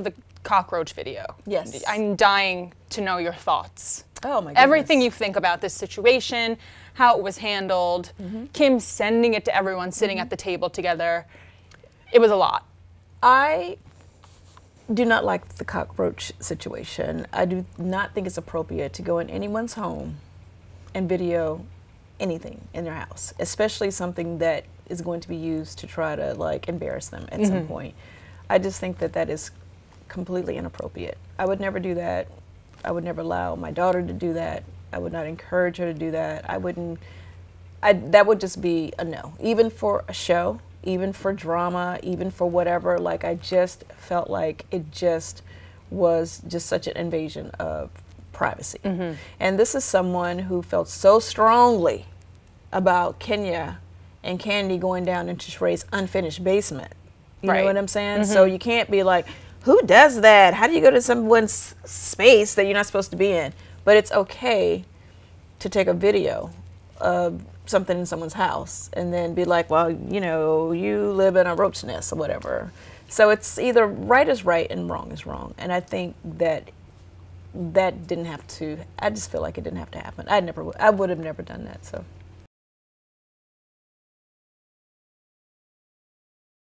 the cockroach video. Yes. I'm dying to know your thoughts. Oh my goodness. Everything you think about this situation, how it was handled, Mm-hmm. Kim sending it to everyone sitting at the table together. It was a lot. I do not like the cockroach situation. I do not think it's appropriate to go in anyone's home and video anything in their house, especially something that is going to be used to try to like embarrass them at some point. I just think that that is completely inappropriate. I would never do that. I would never allow my daughter to do that. I would not encourage her to do that. I wouldn't I, that would just be a no. Even for a show, even for drama, even for whatever, like I just felt like it just was just such an invasion of privacy. Mm-hmm. And this is someone who felt so strongly about Kenya and Kandi going down into Sheree's unfinished basement. You Right. know what I'm saying? So mm-hmm. you can't be like, who does that? How do you go to someone's space that you're not supposed to be in? But it's okay to take a video of something in someone's house and then be like, well, you know, you live in a roach nest or whatever. So it's either right is right and wrong is wrong. And I think that that didn't have to, I just feel like it didn't have to happen. I never, I would have never done that. So.